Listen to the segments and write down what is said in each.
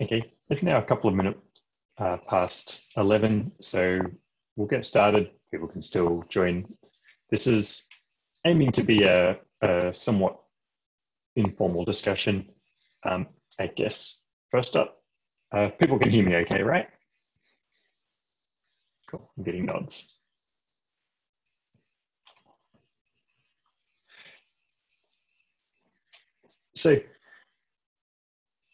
Okay, it's now a couple of minutes uh, past 11, so we'll get started. People can still join. This is aiming to be a, a somewhat informal discussion. Um, I guess first up, uh, people can hear me okay, right? Cool, I'm getting nods. So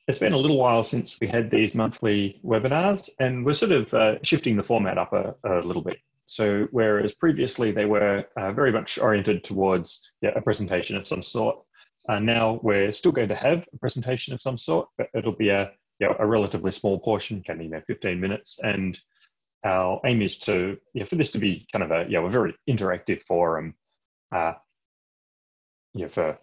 it's been a little while since we had these monthly webinars and we're sort of uh, shifting the format up a, a, little bit. So whereas previously they were uh, very much oriented towards yeah, a presentation of some sort, uh, now we're still going to have a presentation of some sort, but it'll be a, you know, a relatively small portion, can be you know, 15 minutes. And our aim is to, yeah, for this to be kind of a, you know, a very interactive forum uh, yeah, for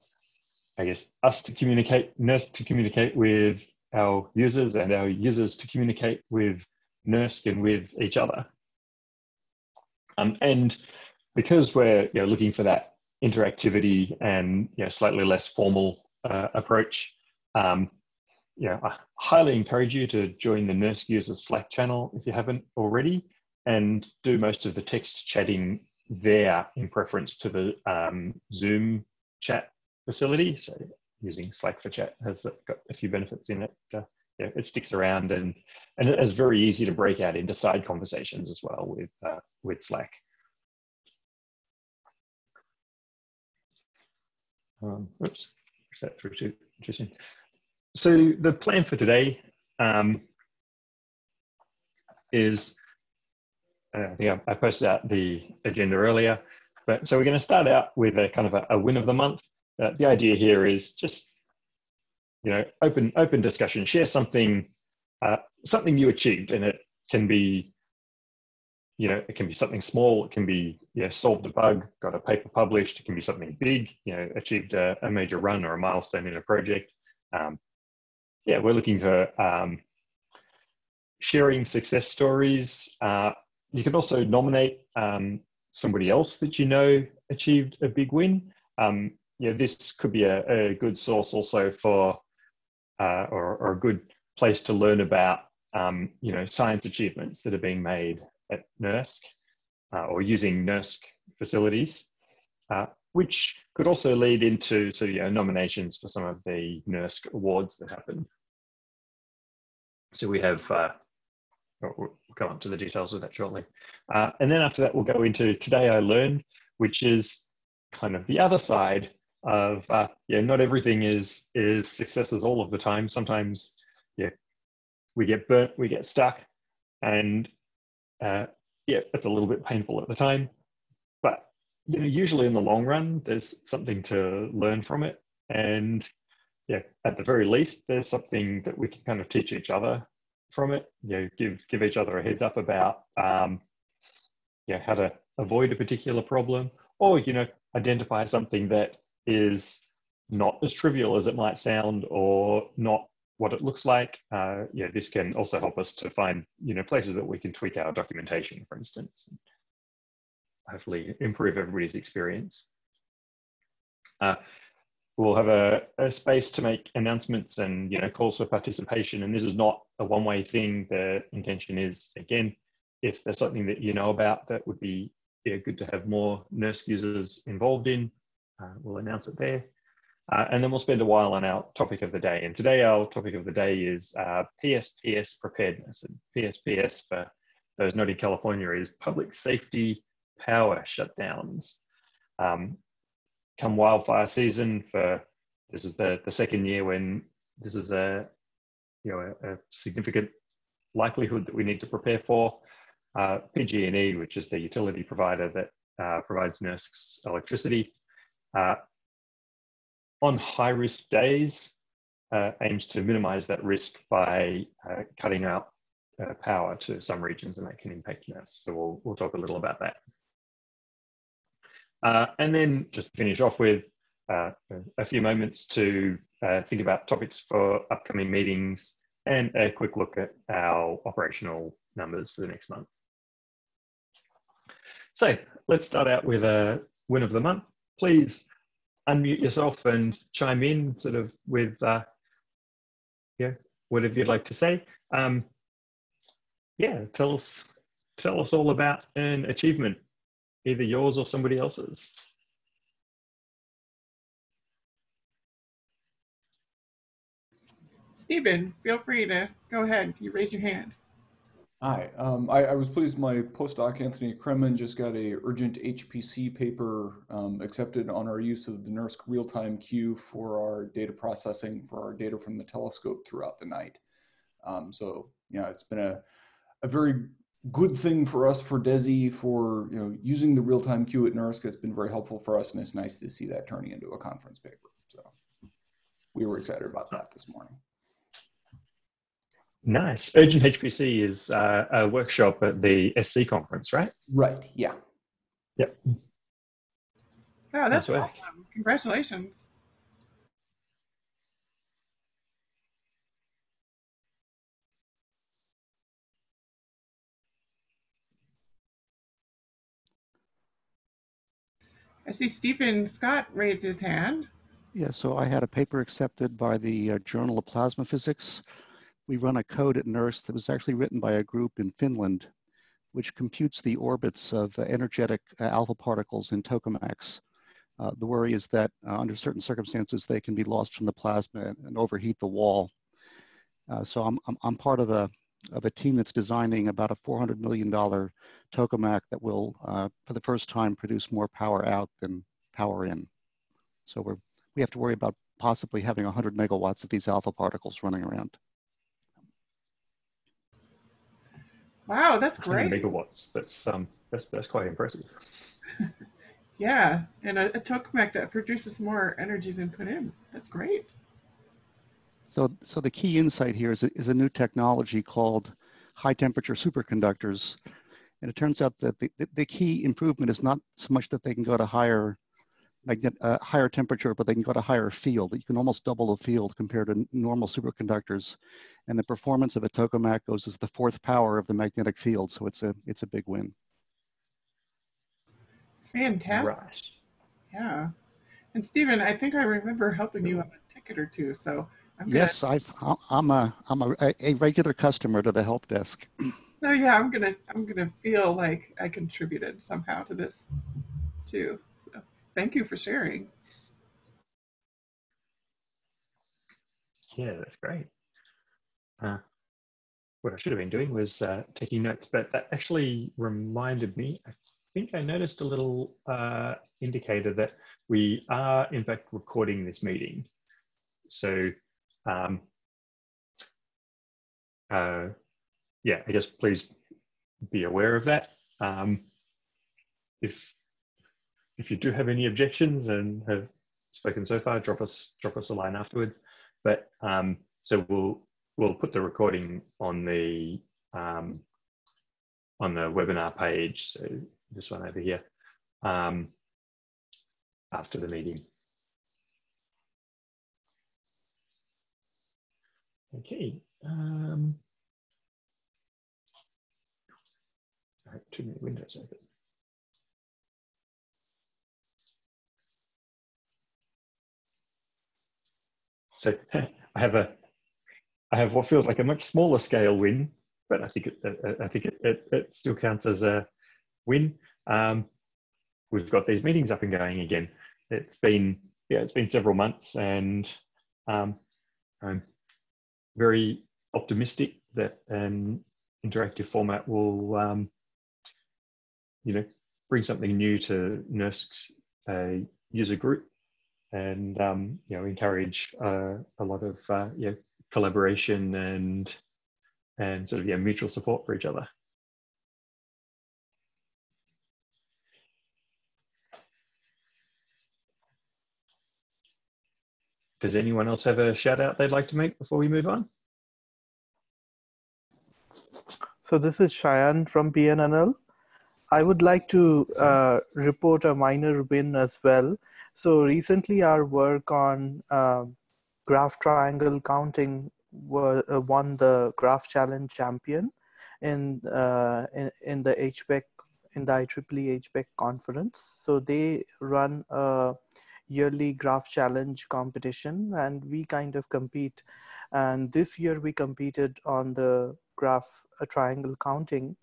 I guess, us to communicate, NERSC to communicate with our users and our users to communicate with NERSC and with each other. Um, and because we're you know, looking for that interactivity and you know, slightly less formal uh, approach, um, you know, I highly encourage you to join the NERSC users Slack channel if you haven't already and do most of the text chatting there in preference to the um, Zoom chat facility. So using Slack for chat has got a few benefits in it. Uh, yeah, it sticks around and and it is very easy to break out into side conversations as well with uh, with Slack. Um, oops, that through too interesting. So the plan for today um, is, uh, I think I, I posted out the agenda earlier, but so we're going to start out with a kind of a, a win of the month. Uh, the idea here is just, you know, open open discussion. Share something uh, something you achieved, and it can be, you know, it can be something small. It can be, you know, solved a bug, got a paper published. It can be something big, you know, achieved a, a major run or a milestone in a project. Um, yeah, we're looking for um, sharing success stories. Uh, you can also nominate um, somebody else that you know achieved a big win. Um, you know, this could be a, a good source also for, uh, or, or, a good place to learn about, um, you know, science achievements that are being made at NERSC uh, or using NERSC facilities, uh, which could also lead into of, you know, nominations for some of the NERSC awards that happen. So we have, uh, we'll come up to the details of that shortly. Uh, and then after that, we'll go into Today I Learned, which is kind of the other side of uh, yeah, not everything is is successes all of the time. Sometimes yeah, we get burnt, we get stuck, and uh, yeah, it's a little bit painful at the time. But you know, usually in the long run, there's something to learn from it, and yeah, at the very least, there's something that we can kind of teach each other from it. You know, give give each other a heads up about um, yeah how to avoid a particular problem, or you know identify something that is not as trivial as it might sound or not what it looks like. Uh, yeah, this can also help us to find you know places that we can tweak our documentation, for instance. Hopefully improve everybody's experience. Uh, we'll have a, a, space to make announcements and you know calls for participation. And this is not a one-way thing. The intention is again, if there's something that you know about that would be yeah, good to have more NERSC users involved in, uh, we'll announce it there. Uh, and then we'll spend a while on our topic of the day. And today our topic of the day is uh, PSPS preparedness. And PSPS, for those not in California, is public safety power shutdowns. Um, come wildfire season for, this is the, the second year when this is a, you know, a, a significant likelihood that we need to prepare for. Uh, PG&E, which is the utility provider that uh, provides NERSC's electricity, uh, on high risk days, uh, aims to minimize that risk by uh, cutting out uh, power to some regions and that can impact us. So we'll, we'll talk a little about that. Uh, and then just to finish off with uh, a few moments to think about topics for upcoming meetings and a quick look at our operational numbers for the next month. So let's start out with a win of the month please unmute yourself and chime in sort of with uh, yeah, whatever you'd like to say. Um, yeah, tell us tell us all about an achievement, either yours or somebody else's. Stephen, feel free to go ahead. You raise your hand. Hi, um, I, I, was pleased my postdoc Anthony Kremin just got a urgent HPC paper um, accepted on our use of the NERSC real-time queue for our data processing for our data from the telescope throughout the night. Um, so yeah, it's been a, a very good thing for us for DESI for you know using the real-time queue at NERSC. It's been very helpful for us, and it's nice to see that turning into a conference paper. So we were excited about that this morning. Nice. Urgent HPC is uh, a workshop at the SC conference, right? Right. Yeah. Yep. Oh, that's, that's awesome! Congratulations. I see Stephen Scott raised his hand. Yeah, so I had a paper accepted by the uh, Journal of Plasma Physics we run a code at NERSC that was actually written by a group in Finland, which computes the orbits of energetic uh, alpha particles in tokamaks. Uh, the worry is that uh, under certain circumstances, they can be lost from the plasma and, and overheat the wall. Uh, so I'm, I'm, I'm, part of a, of a team that's designing about a $400 million tokamak that will, uh, for the first time, produce more power out than power in. So we're, we have to worry about possibly having 100 megawatts of these alpha particles running around. Wow, that's great. Megawatts. That's um, that's that's quite impressive. yeah, and a, a tokamak that produces more energy than put in. That's great. So, so the key insight here is a, is a new technology called high temperature superconductors. And it turns out that the, the key improvement is not so much that they can go to higher magnet, uh, higher temperature, but they can go to higher field. You can almost double the field compared to normal superconductors. And the performance of a tokamak goes as the fourth power of the magnetic field. So it's a, it's a big win. Fantastic. Right. Yeah. And Stephen, I think I remember helping you on a ticket or two. So I'm yes, i am a I'm a, a regular customer to the help desk. So yeah, I'm gonna I'm gonna feel like I contributed somehow to this too. Thank you for sharing. Yeah, that's great. Uh, what I should have been doing was uh, taking notes, but that actually reminded me. I think I noticed a little uh, indicator that we are, in fact, recording this meeting. So, um, uh, yeah, I guess please be aware of that. Um, if if you do have any objections and have spoken so far, drop us drop us a line afterwards. But um, so we'll we'll put the recording on the um, on the webinar page. So this one over here um, after the meeting. Okay. Um, have too many windows open. So I have a, I have what feels like a much smaller scale win, but I think it, I think it, it, it still counts as a win. Um, we've got these meetings up and going again. It's been yeah, it's been several months, and um, I'm very optimistic that an interactive format will, um, you know, bring something new to NERSC's uh, user group and um, you know encourage uh, a lot of uh, yeah collaboration and and sort of yeah mutual support for each other. Does anyone else have a shout out they'd like to make before we move on? So this is Cheyenne from PNNL. I would like to uh, report a minor win as well. So recently, our work on uh, graph triangle counting were, uh, won the Graph Challenge champion in, uh, in, in the HPEC in the IEEE HPEC conference. So they run a yearly graph challenge competition and we kind of compete and this year we competed on the graph uh, triangle counting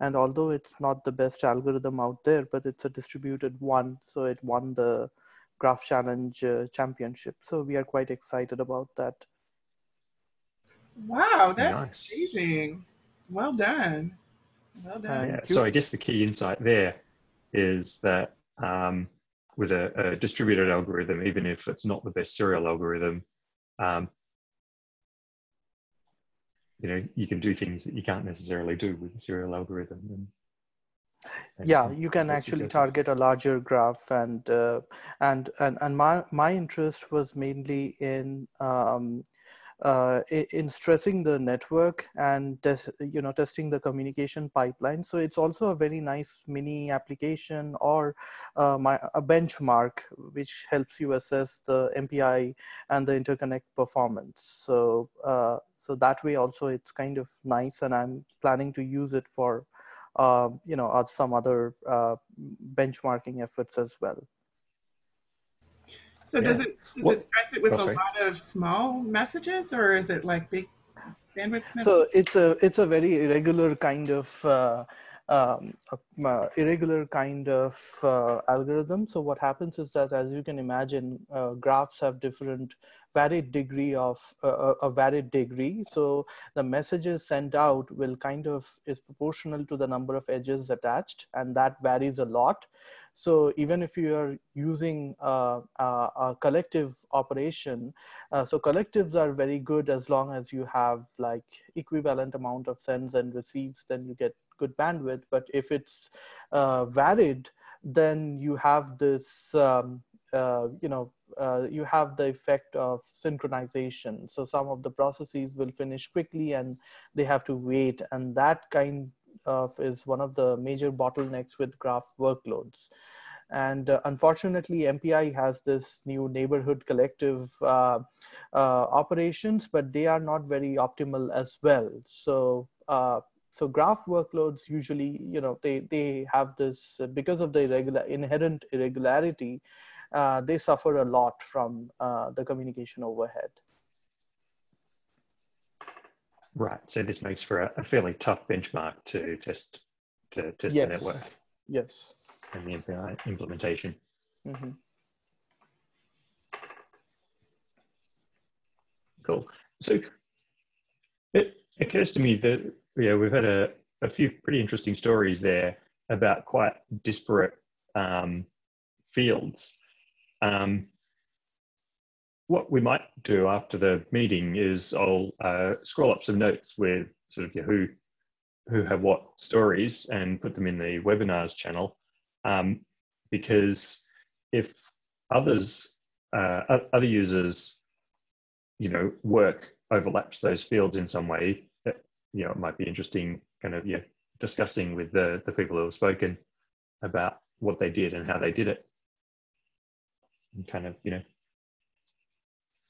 and although it's not the best algorithm out there but it's a distributed one so it won the graph challenge uh, championship so we are quite excited about that Wow, that's Nice. amazing. Well done. Well done. Yeah, so I guess the key insight there is that um, with a, a distributed algorithm, even if it's not the best serial algorithm, um, you know, you can do things that you can't necessarily do with a serial algorithm. And, and- yeah you can actually target a larger graph and uh, and and and my my interest was mainly in um, uh, in stressing the network and test, you know testing the communication pipeline so it's also a very nice mini application or uh, my a benchmark which helps you assess the MPI and the interconnect performance so uh, so that way also it's kind of nice and I'm planning to use it for uh, you know, uh, some other uh, benchmarking efforts as well. So does it does What- it stress it with Oh, a lot of small messages, or is it like big bandwidth messages? So it's a it's a very irregular kind of uh, um, uh, irregular kind of uh, algorithm. So what happens is that, as you can imagine, uh, graphs have different varied degree of uh, a varied degree. So the messages sent out will kind of is proportional to the number of edges attached, and that varies a lot. So even if you are using uh, a, a collective operation, uh, so collectives are very good as long as you have like equivalent amount of sends and receives, then you get good bandwidth. But if it's uh, varied, then you have this, um, uh, you know, uh, you have the effect of synchronization. So some of the processes will finish quickly and they have to wait. And that kind of is one of the major bottlenecks with graph workloads. And uh, unfortunately, MPI has this new neighborhood collective uh, uh, operations, but they are not very optimal as well. So, uh, so graph workloads usually, you know, they they have this uh, because of the irregular inherent irregularity, uh, they suffer a lot from uh, the communication overhead. Right. So this makes for a, a fairly tough benchmark to test to test Yes. the network Yes. and the MPI implementation. hmm Cool. So it occurs to me that yeah, we've had a, a few pretty interesting stories there about quite disparate um, fields. Um, what we might do after the meeting is I'll uh, scroll up some notes with sort of who who have what stories and put them in the webinars channel, um, because if others uh, other users you know work overlaps those fields in some way you know it might be interesting kind of yeah discussing with the the people who have spoken about what they did and how they did it and kind of you know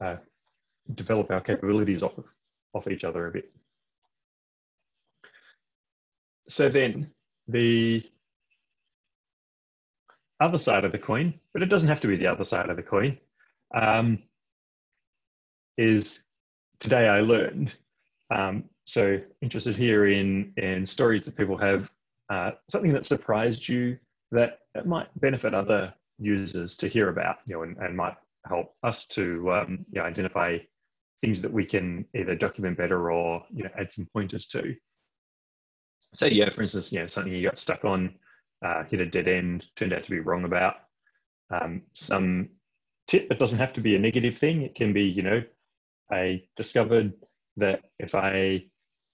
uh, develop our capabilities off of, off each other a bit so then the other side of the coin but it doesn't have to be the other side of the coin um, is today I learned. Um, so interested here in in stories that people have, uh, something that surprised you that it might benefit other users to hear about, you know, and, and might help us to um, you know, identify things that we can either document better or you know add some pointers to. So yeah, for instance, you know, something you got stuck on, uh, hit a dead end, turned out to be wrong about. Um, some tip, it doesn't have to be a negative thing. It can be, you know, I discovered that if I,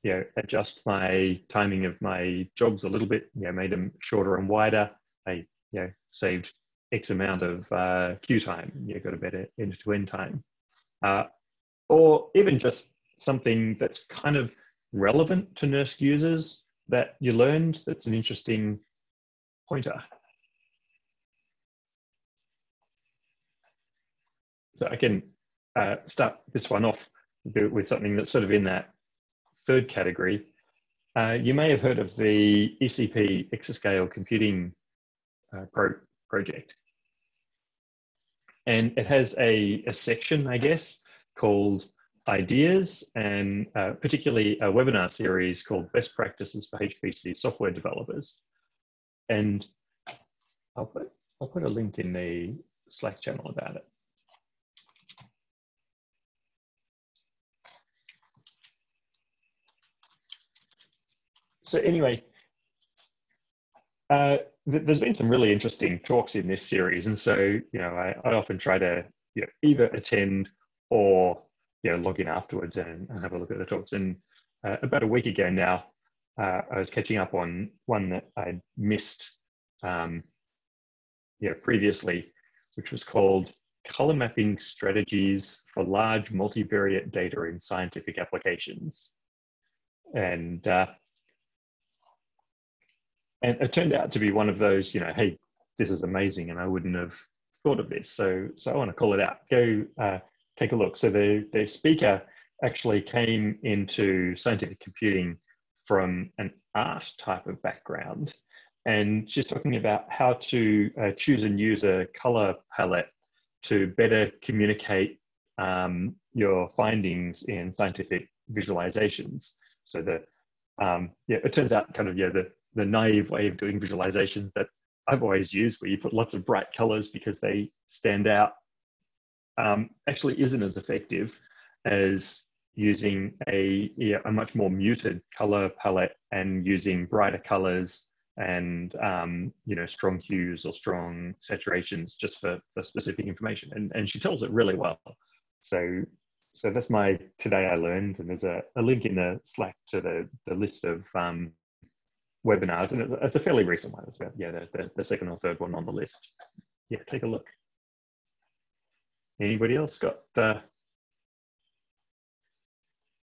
you know, adjust my timing of my jobs a little bit, you know, made them shorter and wider, I, you know, saved X amount of uh, queue time. You know, got a better end-to-end time, uh, or even just something that's kind of relevant to NERSC users that you learned. That's an interesting pointer. So I can uh, start this one off with, with something that's sort of in that third category. Uh, you may have heard of the ECP Exascale Computing uh, pro project. and it has a, a section, I guess, called ideas and uh, particularly a webinar series called Best Practices for HPC Software Developers. And I'll put, I'll put a link in the Slack channel about it. So anyway, uh, th there's been some really interesting talks in this series. And so, you know, I, I often try to you know, either attend or you know, log in afterwards and, and have a look at the talks. And uh, about a week ago now, uh, I was catching up on one that I'd missed um, yeah, previously, which was called Color Mapping Strategies for Large Multivariate Data in Scientific Applications. And, uh, and it turned out to be one of those, you know, hey, this is amazing and I wouldn't have thought of this. So, so I want to call it out. Go uh, take a look. So the, the speaker actually came into scientific computing from an art type of background. And she's talking about how to uh, choose and use a color palette to better communicate um, your findings in scientific visualizations. So the um, yeah, it turns out kind of yeah the the naive way of doing visualizations that I've always used, where you put lots of bright colors because they stand out um, actually isn't as effective as using a, a much more muted color palette and using brighter colors and um, you know strong hues or strong saturations just for, for specific information. And, and she tells it really well. So so that's my today i learned. And there's a, a link in the slack to the, the list of um, webinars and it's a fairly recent one as well yeah the, the, the second or third one on the list yeah take a look Anybody else got uh,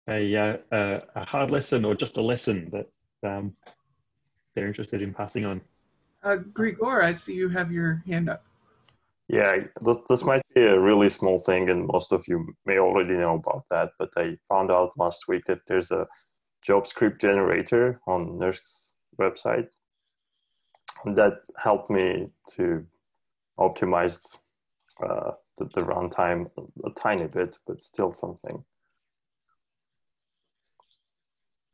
a, uh, a hard lesson or just a lesson that um, they're interested in passing on? Uh, Grigor, I see you have your hand up. Yeah, this, this might be a really small thing, and most of you may already know about that. But I found out last week that there's a jobscript generator on NERSC's website that helped me to optimize uh, the, the runtime a, a tiny bit, but still something.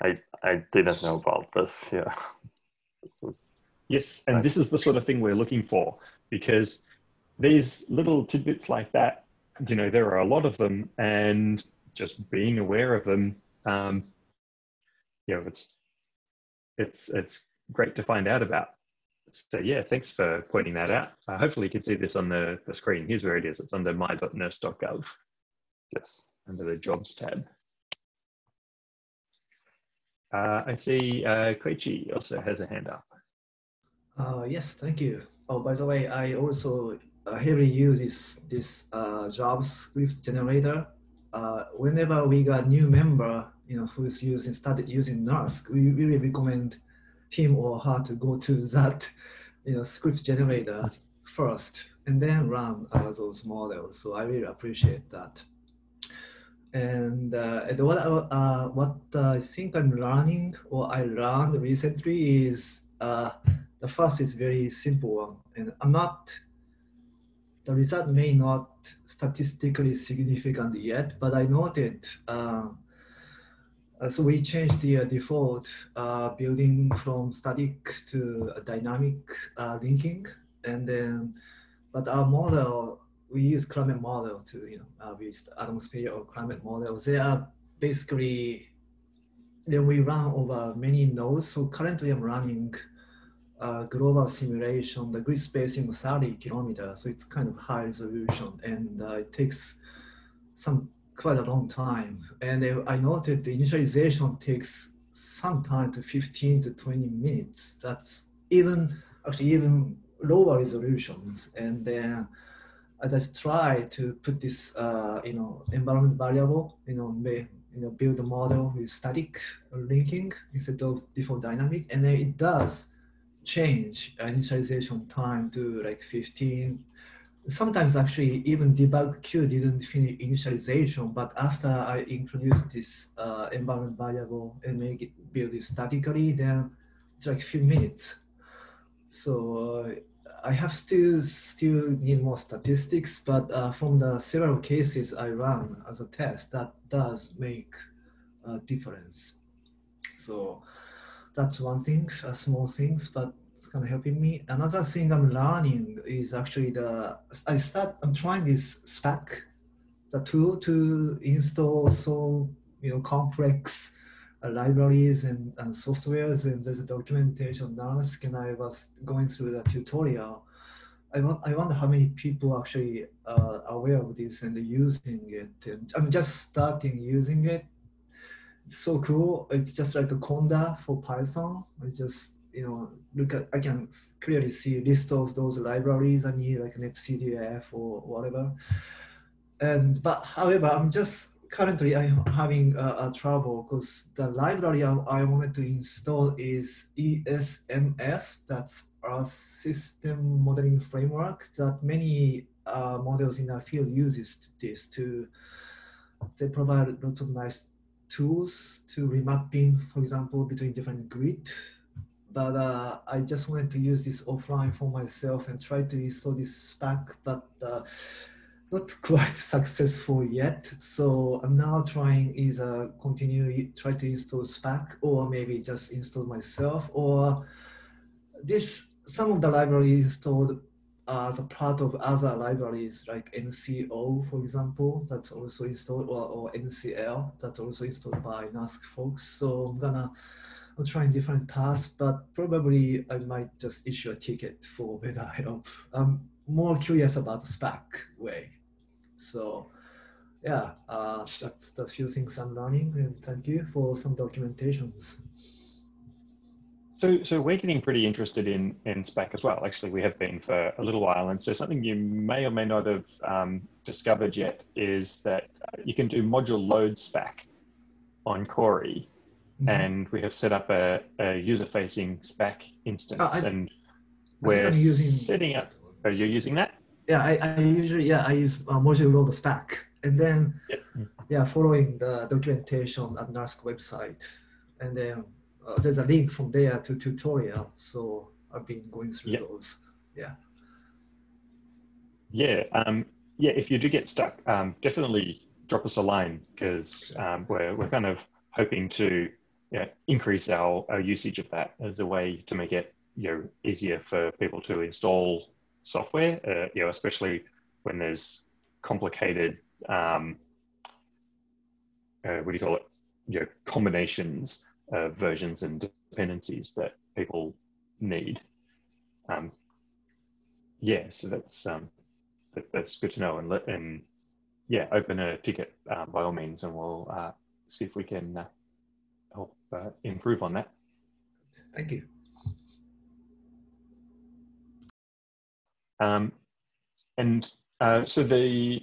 I I didn't know about this. Yeah, this was. Yes, and nice. this is the sort of thing we're looking for because these little tidbits like that, you know, there are a lot of them, and just being aware of them, um, you know, it's it's it's great to find out about. So yeah, thanks for pointing that out. Uh, hopefully you can see this on the, the screen. Here's where it is. It's under my.nersc.gov. Yes, under the jobs tab. Uh, I see uh, Koichi also has a hand up. Uh, yes, thank you. Oh, by the way, I also uh, heavily use this, this uh, jobscript generator. Uh, whenever we got new member, you know, who's using, started using NERSC, we really recommend him or her to go to that you know, script generator first and then run uh, those models. So I really appreciate that. And, uh, and what, I, uh, what I think I'm learning or I learned recently is uh, the first is very simple one. And I'm not, the result may not statistically significant yet, but I noted uh, so we changed the uh, default uh, building from static to dynamic uh, linking, and then, but our model we use climate model to you know uh, we use atmosphere or climate models. They are basically then we run over many nodes. So currently I'm running uh, global simulation, the grid spacing is 30 kilometers. So it's kind of high resolution and uh, it takes some quite a long time. And I noted the initialization takes some time to 15 to 20 minutes. That's even, actually even lower resolutions. And then I just try to put this, uh, you know, environment variable, you know, may, you know, build a model with static linking instead of default dynamic. And then it does change initialization time to like 15 sometimes actually even debug queue didn't finish initialization, but after I introduced this uh, environment variable and make it build it statically, then it's like a few minutes. So uh, I have to still need more statistics, but uh, from the several cases I run as a test, that does make a difference. So that's one thing, small things, but it's kind of helping me. Another thing I'm learning is actually the I start I'm trying this Spack, the tool to install so you know complex uh, libraries and, and softwares and there's a documentation NERSC and I was going through the tutorial. I, want, I wonder how many people actually uh, are aware of this and using it. And I'm just starting using it. It's so cool. It's just like a Conda for Python. I just, you know, look at, I can clearly see a list of those libraries I need like netcdf or whatever. And, but however, I'm just currently I'm having a, trouble because the library I, I, wanted to install is ESMF. That's a system modeling framework that many uh, models in our field uses this to. They provide lots of nice tools to remapping, for example, between different grid. But uh, I just wanted to use this offline for myself and try to install this Spack, but uh, not quite successful yet. So I'm now trying either continue try to install Spack or maybe just install myself or this some of the libraries installed as a part of other libraries like NCO, for example, that's also installed, or, or NCL, that's also installed by NERSC folks. So I'm gonna, I'm trying different paths, but probably I might just issue a ticket for better help. I'm more curious about the Spack way. So yeah, uh, that's the few things I'm learning and thank you for some documentations. So, so we're getting pretty interested in, in Spack as well. Actually, we have been for a little while. And so something you may or may not have um, discovered yet is that uh, you can do module load Spack on Cori. Mm-hmm. And we have set up a, a user-facing Spack instance. Oh, I, and we're using setting up, are you using that? yeah, I, I usually yeah I use uh, module load Spack, and then yeah. yeah, following the documentation at NERSC website, and then uh, there's a link from there to tutorial. So I've been going through those. Yeah. Yeah. Um, yeah. If you do get stuck, um, definitely drop us a line because um, we're we're kind of hoping to yeah, increase our, our usage of that as a way to make it you know easier for people to install software, uh, you know, especially when there's complicated, um, uh, what do you call it, you know, combinations of versions and dependencies that people need. Um, yeah, so that's um, that, that's good to know, and let and yeah, open a ticket uh, by all means, and we'll uh, see if we can uh, improve on that. Thank you. Um, and uh, so the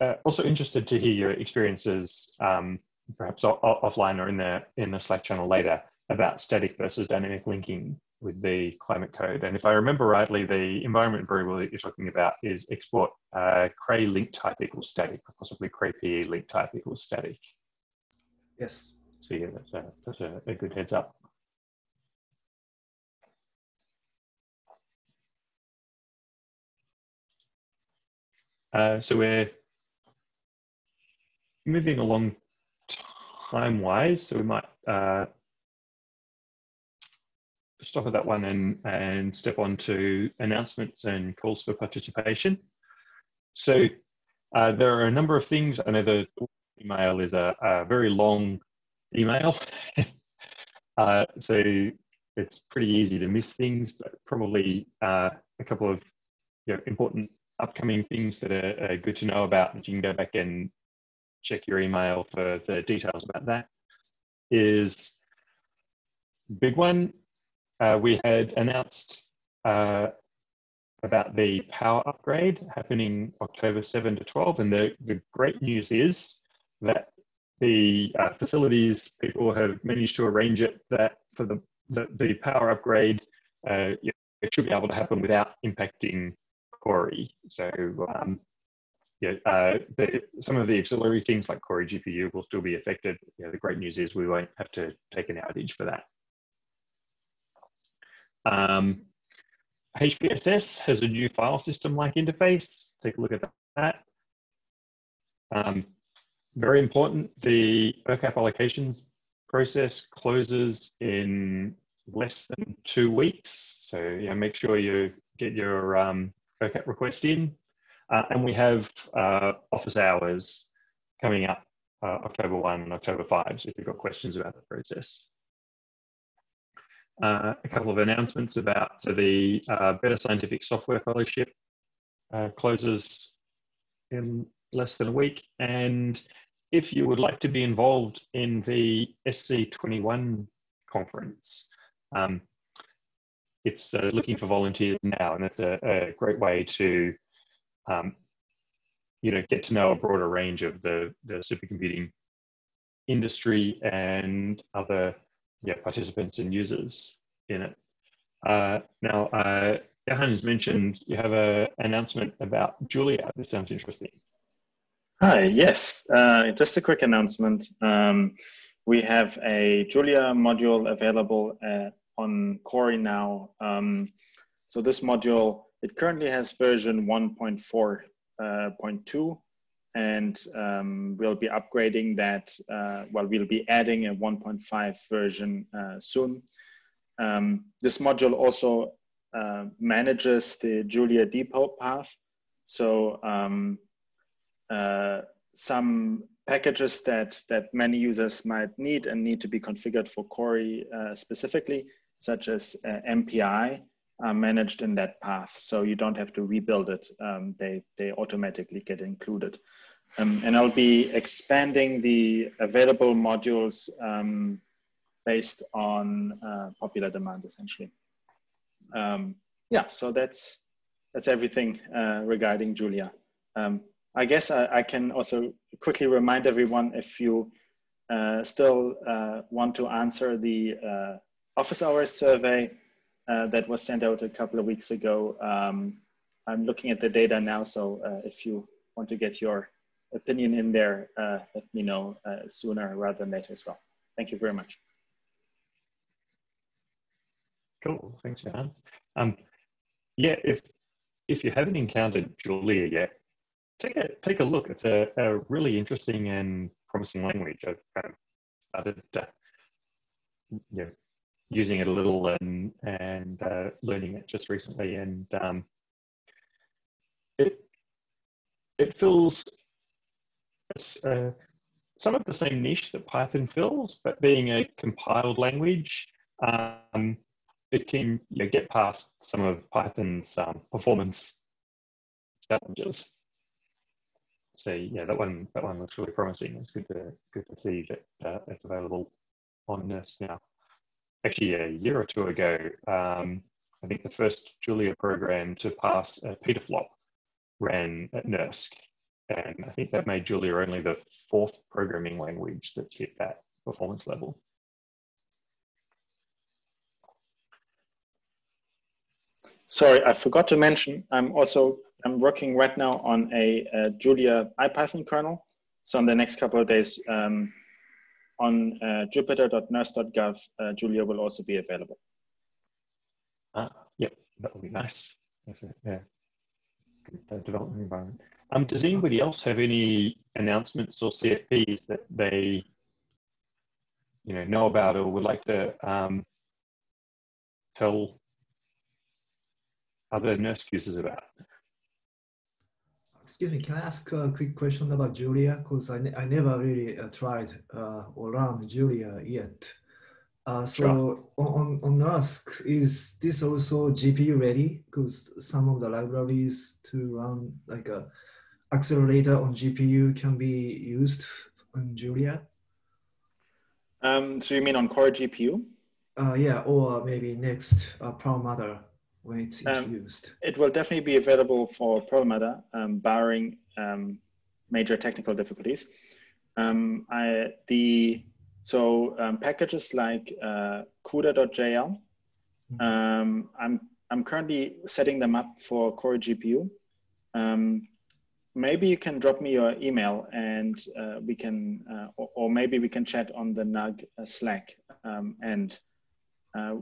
uh, also interested to hear your experiences, um, perhaps offline or in the in the Slack channel later, about static versus dynamic linking with the climate code. And if I remember rightly, the environment variable that you're talking about is export uh, cray link type equals static, or possibly cray PE link type equals static. Yes. So yeah, that's a, that's a, a good heads up. Uh, so we're moving along time-wise, so we might uh, stop at that one and, and step on to announcements and calls for participation. So uh, there are a number of things. I know the email is a, a very long email. uh, so it's pretty easy to miss things, but probably uh, a couple of you know, important upcoming things that are, are, good to know about that you can go back and check your email for the details about that is big one uh, we had announced uh, about the power upgrade happening October 7 to 12 and the, the great news is that the uh, facilities people have managed to arrange it that for the, the, the power upgrade uh, it should be able to happen without impacting Cori. So um, yeah, uh, the, some of the auxiliary things like Cori GPU will still be affected. You know, the great news is we won't have to take an outage for that. Um, HPSS has a new file system-like interface. Take a look at that. Um, very important, the ERCAP allocations process closes in less than two weeks. So yeah, make sure you get your um, ERCAP request in. Uh, and we have uh, office hours coming up uh, October 1 and October 5, so if you've got questions about the process. Uh, a couple of announcements about so the uh, Better Scientific Software Fellowship uh, closes in less than a week. And if you would like to be involved in the SC21 conference, um, it's uh, looking for volunteers now, and that's a, a great way to, um, you know, get to know a broader range of the, the supercomputing industry and other yeah, participants and users in it. Uh, now, uh, Johan has mentioned you have an announcement about Julia. This sounds interesting. Hi, yes, uh, just a quick announcement. Um, we have a Julia module available uh, on Cori now. Um, so this module, it currently has version 1.4.2 uh, and um, we'll be upgrading that, uh, well, we'll be adding a 1.5 version uh, soon. Um, this module also uh, manages the Julia depot path. So um, uh, some packages that, that many users might need and need to be configured for Cori uh, specifically, such as uh, MPI, are managed in that path. So you don't have to rebuild it. Um, they, they automatically get included. Um, and I'll be expanding the available modules um, based on uh, popular demand, essentially. Um, yeah, so that's, that's everything uh, regarding Julia. I guess I, I, can also quickly remind everyone if you uh, still uh, want to answer the uh, office hours survey uh, that was sent out a couple of weeks ago. Um, I'm looking at the data now, so uh, if you want to get your opinion in there, uh, let me know sooner rather than later as well. Thank you very much. Cool, thanks, Johan. Um, yeah, if if you haven't encountered Julia yet, take a take a look. It's a, a really interesting and promising language. I've kind of started uh, you know, using it a little and and uh, learning it just recently, and um, it it fills uh, some of the same niche that Python fills, but being a compiled language, um, it can you know, get past some of Python's um, performance challenges so yeah, that one that one looks really promising. It's good to good to see that uh, it's available on NERSC now. Actually, a year or two ago, um, I think the first Julia program to pass a petaflop ran at NERSC, and I think that made Julia only the fourth programming language that's hit that performance level. Sorry, I forgot to mention, I'm also I'm working right now on a, a Julia IPython kernel. So in the next couple of days um, on uh, jupyter.nersc.gov, uh, Julia will also be available. Ah, yep, that will be nice. That's a yeah, good development environment. Um, does anybody else have any announcements or CFPs that they you know know about or would like to um, tell other NERSC users about? Excuse me, can I ask a quick question about Julia? Because I, ne I never really uh, tried uh, or run Julia yet. Uh, so sure. on, on NERSC, is this also GPU ready? Because some of the libraries to run like a accelerator on GPU can be used on Julia. Um, so you mean on Cori GPU? Uh, yeah, or maybe next uh, Perlmutter when it's introduced? Um, it will definitely be available for Perlmutter, um, barring um, major technical difficulties. Um, I, the so um, packages like uh, CUDA.jl, mm-hmm. um, I'm I'm currently setting them up for Cori GPU. maybe you can drop me your email and uh, we can, uh, or, or, maybe we can chat on the NUG uh, Slack and uh,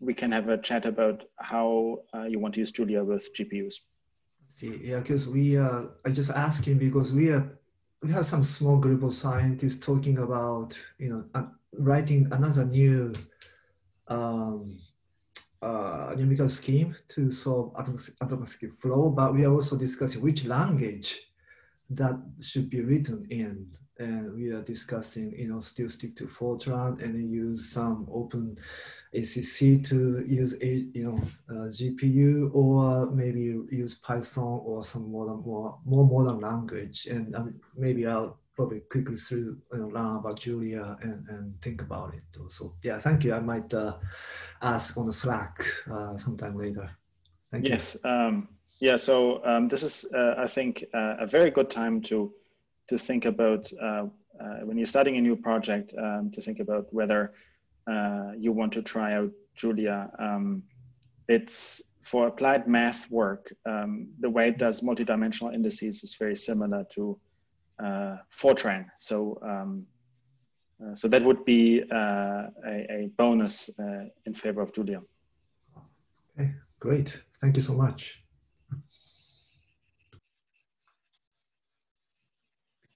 we can have a chat about how uh, you want to use Julia with GPUs. See, yeah, because we uh, I just asking because we are we have some small group of scientists talking about you know uh, writing another new um, uh, numerical scheme to solve atomic flow, but we are also discussing which language that should be written in. And we are discussing, you know, still stick to Fortran and use some open ACC to use a you know uh, GPU or maybe use Python or some modern more more modern language and um, maybe I'll probably quickly through you know, learn about Julia and, and think about it. So yeah, thank you. I might uh, ask on the Slack uh, sometime later. Thank yes, you. Yes. Um, yeah. So um, this is uh, I think uh, a very good time to to think about when you're starting a new project um, to think about whether uh, you want to try out Julia, um, it's for applied math work. Um, the way it does multidimensional indices is very similar to uh, Fortran. So, um, uh, so that would be uh, a, a, bonus uh, in favor of Julia. Okay, great. Thank you so much.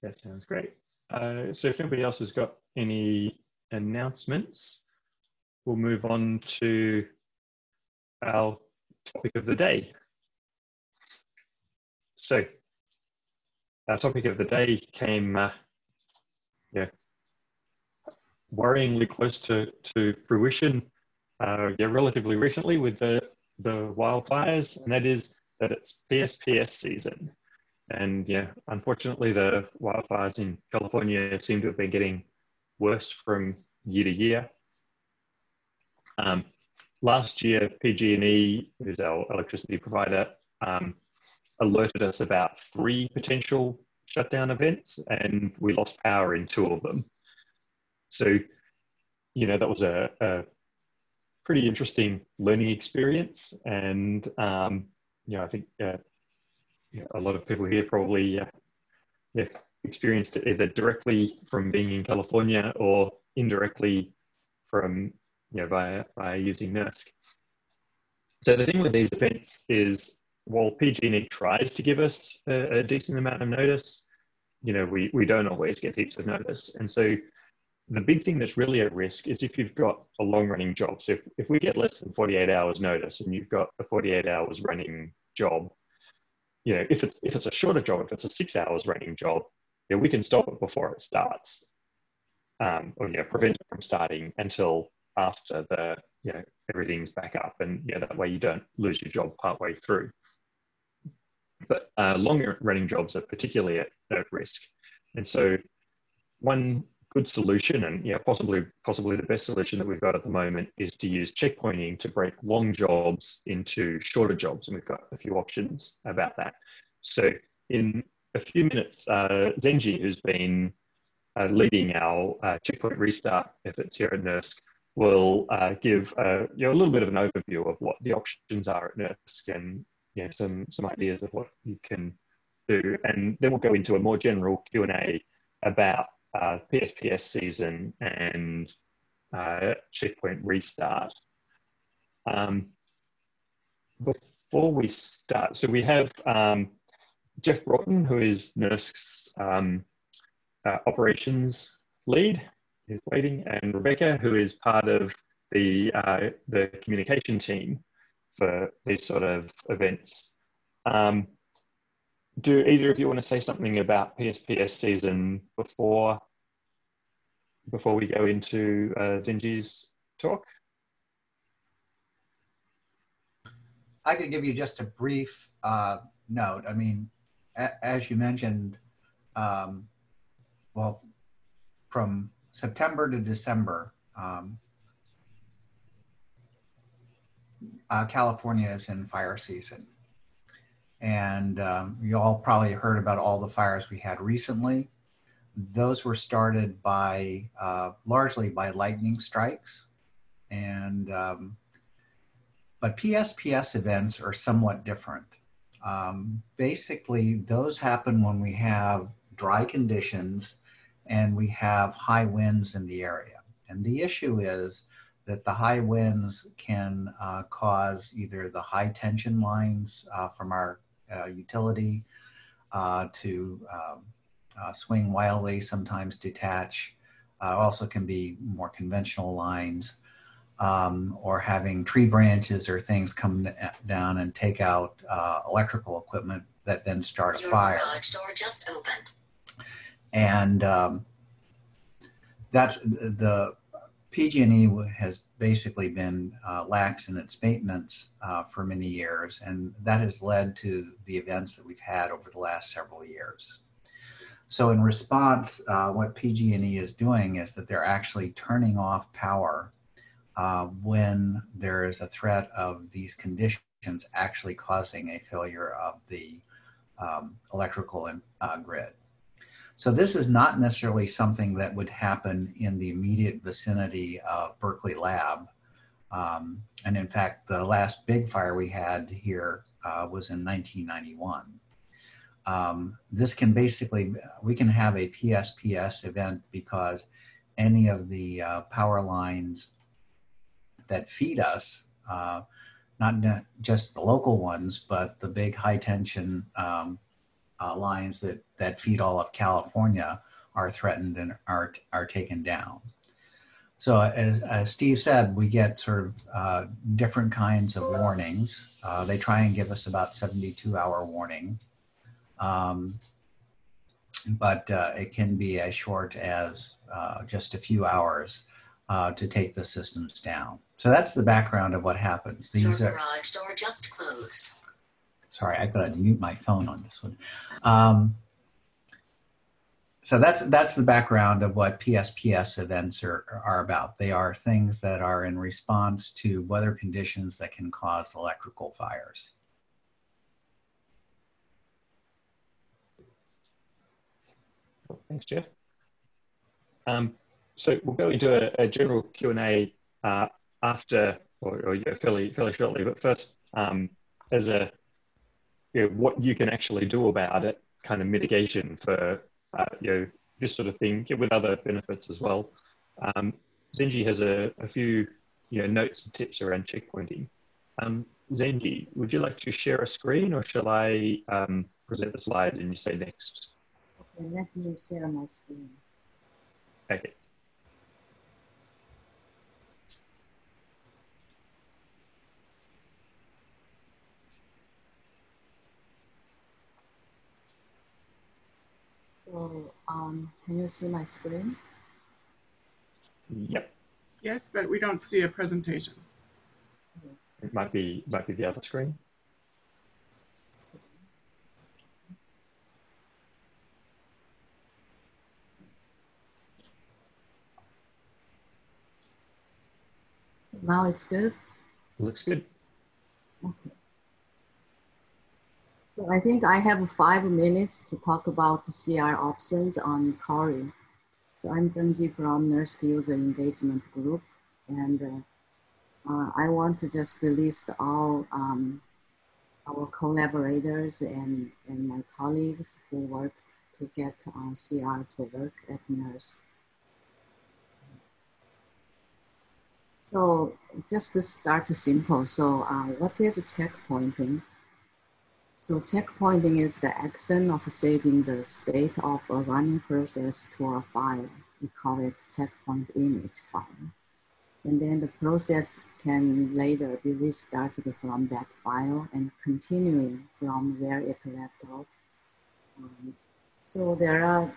That sounds great. Uh, so if anybody else has got any announcements, we'll move on to our topic of the day. So, our topic of the day came, uh, yeah, worryingly close to, to fruition, uh, yeah, relatively recently with the, the wildfires, and that is that it's PSPS season. And yeah, unfortunately, the wildfires in California seem to have been getting worse from year to year. Um, last year, PG&E, who's our electricity provider, um, alerted us about three potential shutdown events, and we lost power in two of them. So, you know, that was a, a pretty interesting learning experience, and um, you know, I think uh, you know, a lot of people here probably uh, yeah, experienced it either directly from being in California or indirectly from you know via via using NERSC. So the thing with these events is while PG&E tries to give us a, a, decent amount of notice, you know we we don't always get heaps of notice, and so the big thing that's really at risk is if you've got a long running job. So if, if we get less than 48 hours notice and you've got a 48 hours running job, you know, if it's, if it's a shorter job, if it's a six hours running job, you know, we can stop it before it starts um, or, you know, prevent it from starting until after the, you know, everything's back up and, you know, that way you don't lose your job partway through. But uh, longer running jobs are particularly at, at risk. And so one good solution and yeah, possibly possibly the best solution that we've got at the moment is to use checkpointing to break long jobs into shorter jobs. And we've got a few options about that. So in a few minutes, uh, Zenji, who's been uh, leading our uh, checkpoint restart efforts here at NERSC, will uh, give uh, you know, a little bit of an overview of what the options are at NERSC and you know, some, some ideas of what you can do. And then we'll go into a more general Q&A about uh, PSPS season and checkpoint restart. Um, before we start, so we have um, Jeff Broughton, who is NERSC's um, uh, operations lead, is waiting, and Rebecca, who is part of the uh, the communication team for these sort of events. Um, do either of you want to say something about PSPS season before before we go into uh, talk? I could give you just a brief uh, note. I mean, as you mentioned, um, well, from September to December, um, uh, California is in fire season. And um, you all probably heard about all the fires we had recently. Those were started by uh, largely by lightning strikes. And um, but PSPS events are somewhat different. Um, basically, those happen when we have dry conditions and we have high winds in the area. And the issue is that the high winds can uh, cause either the high tension lines uh, from our uh, utility uh, to um, uh, swing wildly, sometimes detach. Uh, also can be more conventional lines um, or having tree branches or things come down and take out electrical equipment that then start a Your fire. Garage door just opened. And um, that's the PG&E has basically been uh, lax in its maintenance uh, for many years, and that has led to the events that we've had over the last several years. So, in response, uh, what PG&E is doing is that they're actually turning off power uh, when there is a threat of these conditions actually causing a failure of the um, electrical uh, grid. So this is not necessarily something that would happen in the immediate vicinity of Berkeley Lab. Um, and in fact, the last big fire we had here uh, was in 1991. Um, this can basically, we can have a PSPS event because any of the uh, power lines that feed us, uh, not just the local ones, but the big high tension um, uh, lines that, that feed all of California are threatened and are, are taken down. So as, as Steve said, we get sort of uh, different kinds of warnings. Uh, they try and give us about 72 hour warning. Um, but uh, it can be as short as uh, just a few hours uh, to take the systems down. So that's the background of what happens. These Your garage door just closed. Sorry, I gotta mute my phone on this one. Um, so that's that's the background of what PSPS events are, are about. They are things that are in response to weather conditions that can cause electrical fires. Thanks, Jeff. Um, so we'll go into a, a general Q and A uh, after, or, or yeah, fairly fairly shortly. But first, um, as a you know, what you can actually do about it, kind of mitigation for uh, you know this sort of thing, with other benefits as well. Um, Zenji has a, a, few you know notes and tips around checkpointing. Um, Zenji, would you like to share a screen, or shall I um, present the slide and you say next? Okay, let me share my screen. Okay. So um, can you see my screen? Yep. Yes, but we don't see a presentation. It might be might be the other screen. Now it's good? Looks good. Okay. So I think I have five minutes to talk about CR options on Cori. So I'm Zenji from NERSC User Engagement Group, and uh, uh, I want to just list all um, our collaborators and, and my colleagues who worked to get uh, CR to work at NERSC. So just to start simple, so uh, what is checkpointing? So checkpointing is the action of saving the state of a running process to a file. We call it checkpoint image file. And then the process can later be restarted from that file and continuing from where it left off. Um, so there are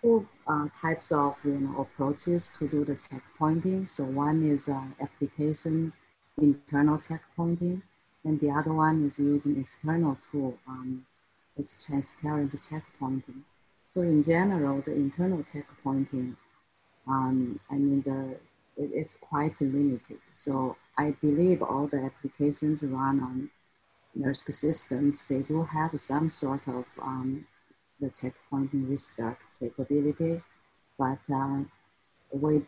two uh, types of you know, approaches to do the checkpointing. So one is uh, application internal checkpointing. And the other one is using external tool. Um, it's transparent checkpointing. So in general, the internal checkpointing, um, I mean, the, it, it's quite limited. So I believe all the applications run on NERSC systems, they do have some sort of um, the checkpointing restart capability, but uh, we,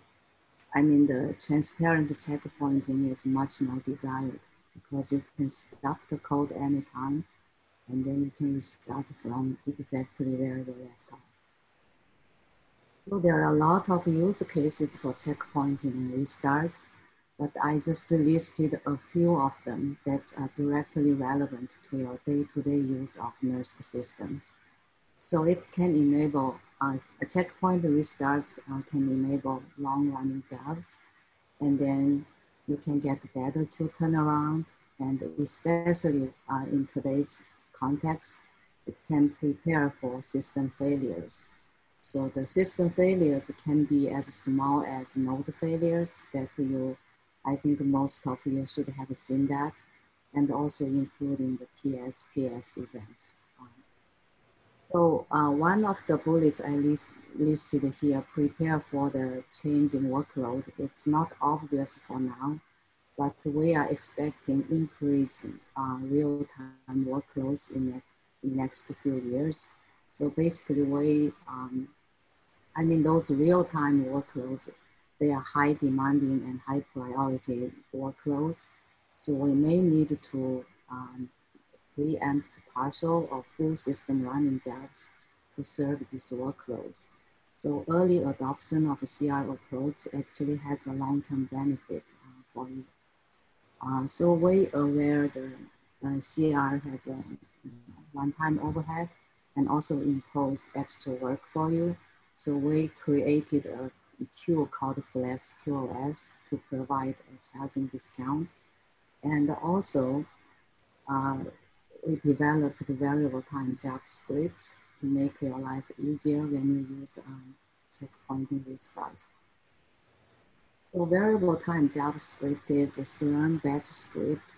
I mean, the transparent checkpointing is much more desired because you can stop the code anytime and then you can restart from exactly where you left off. So there are a lot of use cases for checkpointing and restart. but I just listed a few of them that's uh, directly relevant to your day-to-day use of NERSC systems. So it can enable, uh, a checkpoint restart uh, can enable long-running jobs, and then you can get better queue turnaround, and especially uh, in today's context, it can prepare for system failures. So the system failures can be as small as node failures that you, I think most of you should have seen that, and also including the PSPS events. So uh, one of the bullets I list, listed here, prepare for the change in workload. It's not obvious for now, but we are expecting increase uh, real-time workloads in the next few years. So basically we, um, I mean, those real-time workloads, they are high demanding and high priority workloads. So we may need to um, preempt partial or full system running jobs to serve these workloads. So early adoption of a CR approach actually has a long-term benefit uh, for you. Uh, so we aware the uh, CR has a one-time overhead and also impose extra work for you. So we created a tool called Flex QoS to provide a charging discount. And also, uh, we developed variable time job scripts make your life easier when you use um, checkpointing restart. So variable time job script is a Slurm batch script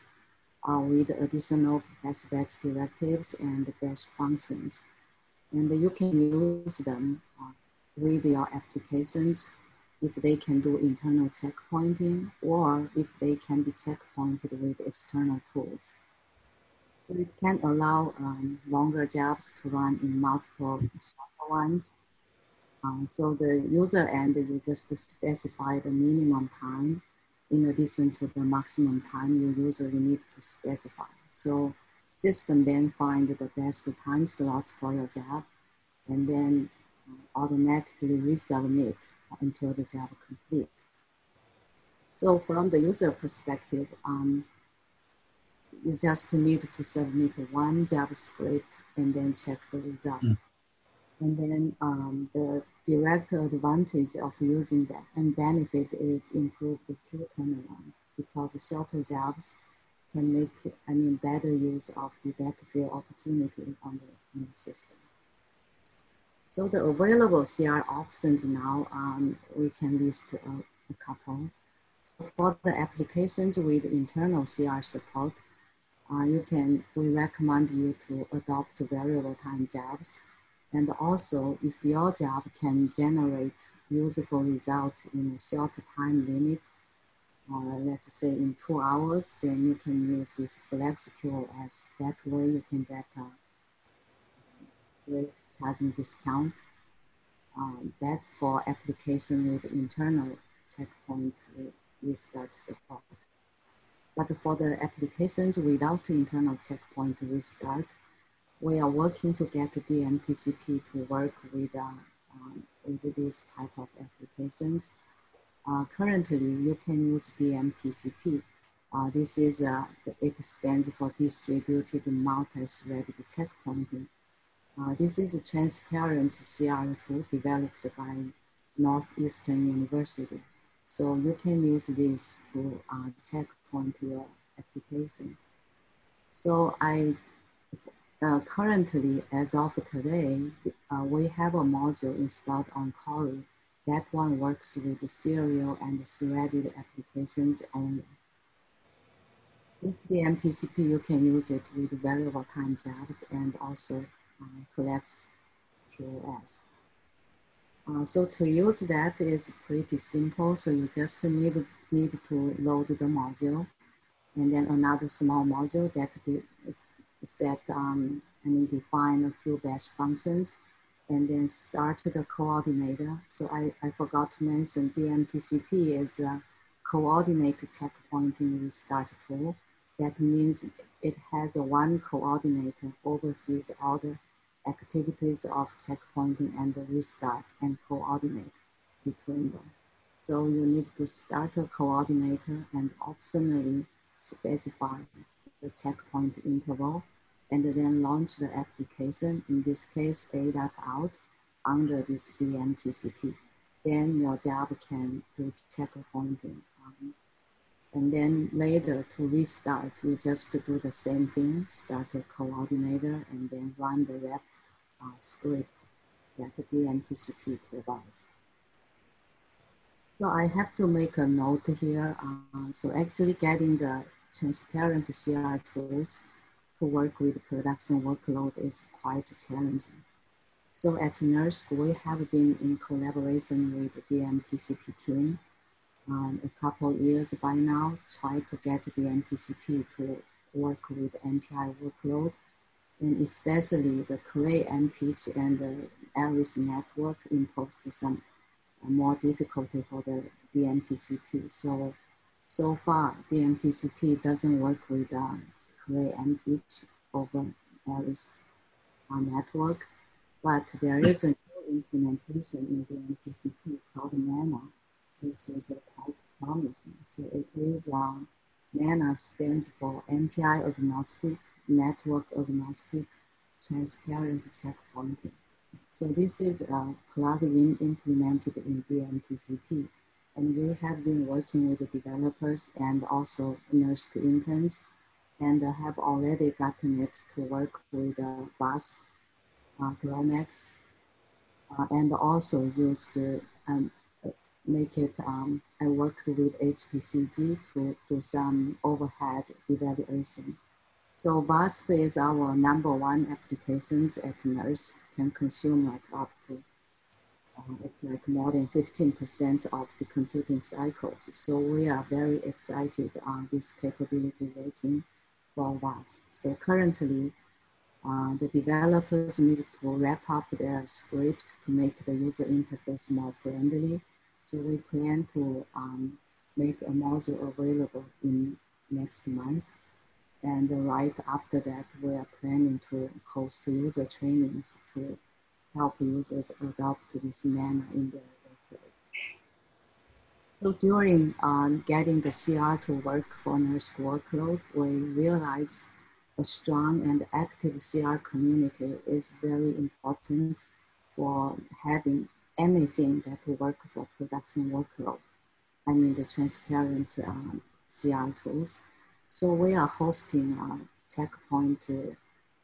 uh, with additional bash batch directives and bash functions. And you can use them uh, with your applications if they can do internal checkpointing or if they can be checkpointed with external tools. So it can allow um, longer jobs to run in multiple shorter ones. Um, so the user end, you just specify the minimum time in addition to the maximum time you usually need to specify. So system then find the best time slots for your job and then automatically resubmit until the job complete. So from the user perspective, um, you just need to submit one job script and then check the result. Mm. And then um, the direct advantage of using that and benefit is improved queue turnaround because shorter jobs can make, I mean, better use of the backfill opportunity on the, system. So the available CR options now, um, we can list a, a couple. So for the applications with internal CR support, uh, you can, we recommend you to adopt variable time jobs. And also, if your job can generate useful result in a short time limit, uh, let's say in two hours, then you can use this Flex QoS. That way you can get a great charging discount. Um, that's for application with internal checkpoint restart support. But for the applications without internal checkpoint restart, we are working to get DMTCP to work with, uh, um, with this type of applications. Uh, currently, you can use DMTCP. Uh, this is, uh, it stands for Distributed Multi-Threaded Checkpointing. Uh, this is a transparent CR tool developed by Northeastern University. So you can use this to uh, checkpoint your application. So I uh, currently, as of today, uh, we have a module installed on Cori. That one works with serial and threaded applications only. This DMTCP, you can use it with variable time jobs and also uh, Flex QoS. Uh, so to use that is pretty simple. So you just need, need to load the module and then another small module that set um, and define a few bash functions and then start the coordinator. So I, I forgot to mention DMTCP is a coordinate checkpointing restart tool. That means it has a one coordinator oversees all the activities of checkpointing and the restart and coordinate between them. So you need to start a coordinator and optionally specify the checkpoint interval and then launch the application, in this case, A.out under this DMTCP. Then your job can do checkpointing. Um, and then later to restart, you just do the same thing, start a coordinator and then run the rep uh, script that the DMTCP provides. So I have to make a note here. Uh, so actually getting the transparent CR tools to work with production workload is quite challenging. So at NERSC, we have been in collaboration with the DMTCP team um, a couple years by now, try to get the DMTCP to work with MPI workload, and especially the Cray MPICH and the Aries network imposed some more difficulty for the DMTCP. So, so far, DMTCP doesn't work with um, Cray MPICH over Aries uh, network, but there is a new implementation in DMTCP called MANA, which is uh, quite promising. So it is, um, MANA stands for MPI agnostic, network agnostic, transparent checkpointing. So this is a plugin implemented in DMTCP. And we have been working with the developers and also NERSC interns and have already gotten it to work with uh, VASP, uh, GROMACS, uh, and also used um, make it, um, I worked with HPCG to do some overhead evaluation. So VASP is our number one applications at NERSC, can consume like up to, uh, it's like more than 15% of the computing cycles. So we are very excited on this capability working for VASP. So currently, uh, the developers need to wrap up their script to make the user interface more friendly. So we plan to um, make a module available in next month. And right after that, we are planning to host user trainings to help users adopt this MANA in their workload. So during um, getting the CR to work for NERSC workload, we realized a strong and active CR community is very important for having anything that work for production workload. I mean the transparent um, CR tools. So we are hosting a checkpoint uh,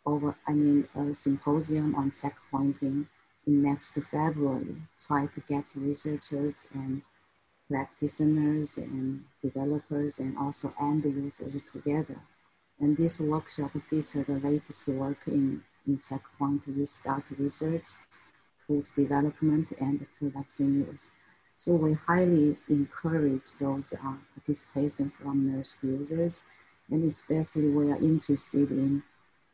over, I mean, a symposium on checkpointing in next February. Try to get researchers and practitioners and developers and also end users together. And this workshop featured the latest work in, in checkpoint restart research, tools development, and production use. So we highly encourage those uh, participation from NERSC users and especially we are interested in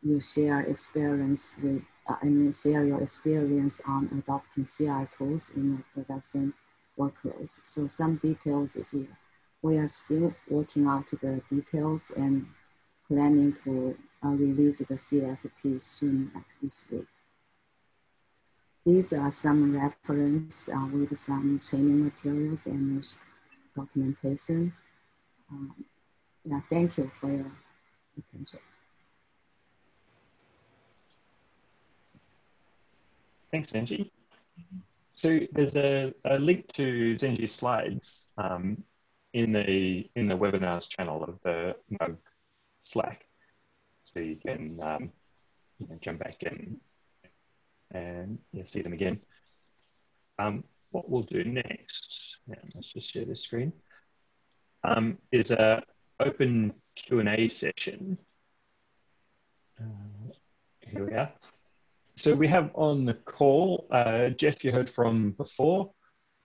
you share experience with, uh, I mean, share your experience on adopting CR tools in your production workflows. So some details here. We are still working out the details and planning to uh, release the CFP soon, like this week. These are some reference uh, with some training materials and documentation. Um, yeah, thank you for your attention. Thanks, Zenji. So there's a, a link to Zenji's slides um, in the in the webinars channel of the NUG Slack, so you can um, you know, jump back in and yeah, see them again. Um, what we'll do next, let's just share the screen, um, is a open Q&A session. Uh, here we are. So we have on the call uh, Jeff, you heard from before,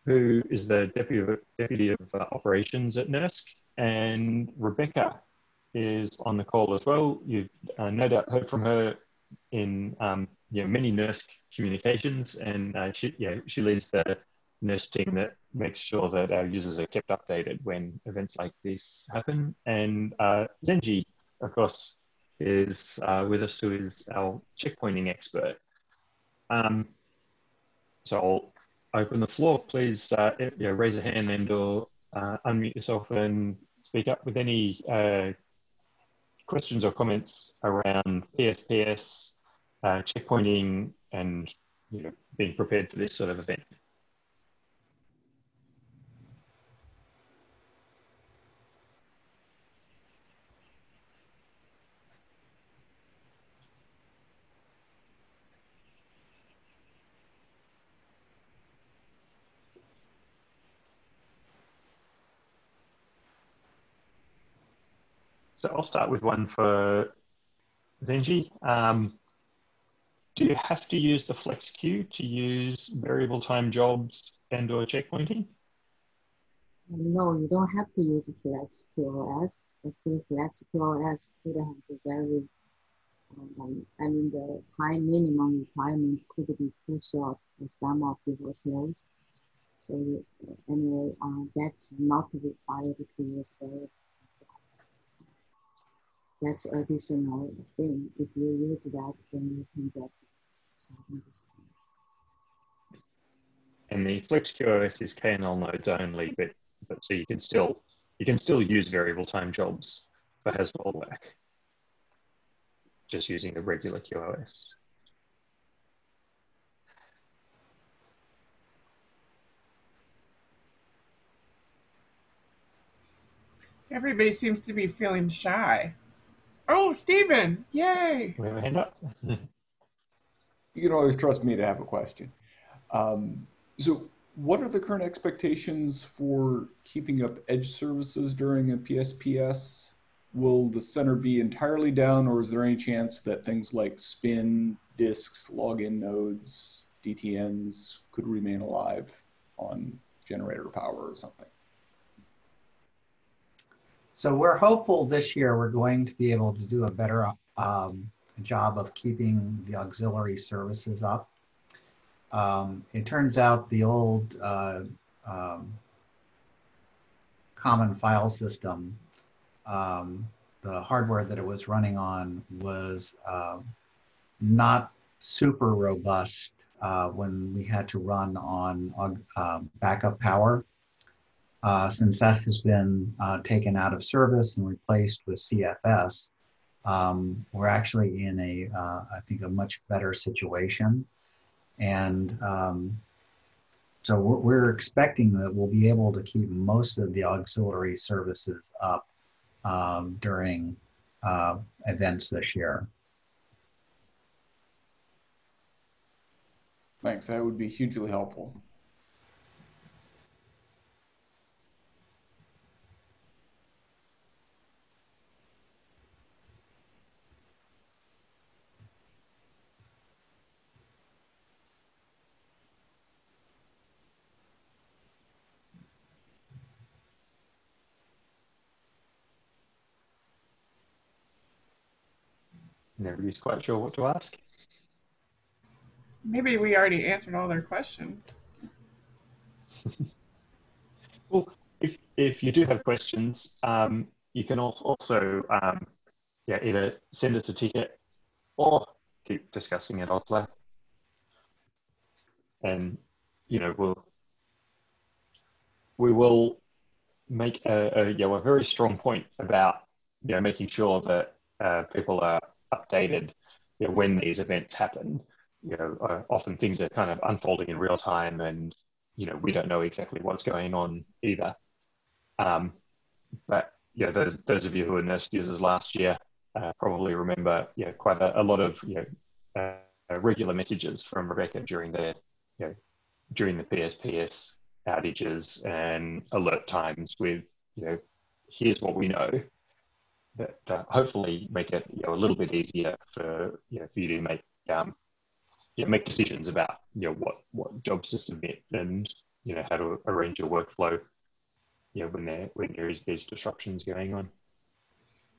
who is the Deputy Deputy of uh, Operations at NERSC, and Rebecca is on the call as well. You've uh, no doubt heard from her in um, you know, many NERSC communications, and uh, she, yeah, she leads the NERSC team that makes sure that our users are kept updated when events like this happen. And uh, Zenji, of course, is uh, with us, who is our checkpointing expert. Um, so I'll open the floor, please uh, you know, raise a hand and or uh, unmute yourself and speak up with any uh, questions or comments around PSPS, uh, checkpointing, and you know, being prepared for this sort of event. So I'll start with one for Zenji. Um, do you have to use the flex queue to use variable time jobs and or checkpointing? No, you don't have to use Flex QoS. Actually, Flex QoS could have a very, um, I mean, the time minimum requirement could be too short for some of the workloads. So anyway, uh, that's not required to use variable that's additional thing. If you use that, then you can get something discount. And the FlexQoS is KNL nodes only, but but so you can still you can still use variable time jobs for Haswell work, just using the regular QoS. Everybody seems to be feeling shy. Oh, Stephen! Yay! We have a hand up. you can always trust me to have a question. Um, so, what are the current expectations for keeping up edge services during a PSPS? Will the center be entirely down, or is there any chance that things like spin, disks, login nodes, DTNs could remain alive on generator power or something? So we're hopeful this year we're going to be able to do a better um, job of keeping the auxiliary services up. Um, it turns out the old uh, um, common file system, um, the hardware that it was running on was uh, not super robust uh, when we had to run on uh, backup power. Uh, since that has been uh, taken out of service and replaced with CFS, um, we're actually in a, uh, I think, a much better situation. And um, so we're, we're, expecting that we'll be able to keep most of the auxiliary services up um, during uh, events this year. Thanks. That would be hugely helpful. Nobody's quite sure what to ask. Maybe we already answered all their questions. well, if, if you do have questions, um, you can also um, yeah, either send us a ticket or keep discussing it offline. And, you know, we'll, we will make a, a, you know, a very strong point about, you know, making sure that uh, people are updated you know, when these events happen. You know, uh, often things are kind of unfolding in real time, and you know we don't know exactly what's going on either. Um, but you know, those those of you who were NERSC users last year uh, probably remember you know quite a, a lot of you know uh, regular messages from Rebecca during the you know during the PSPS outages and alert times with you know here's what we know that uh, hopefully make it you know, a little bit easier for you know for you to make um, you know, make decisions about you know what what jobs to submit and you know how to arrange your workflow you know when there when there is these disruptions going on.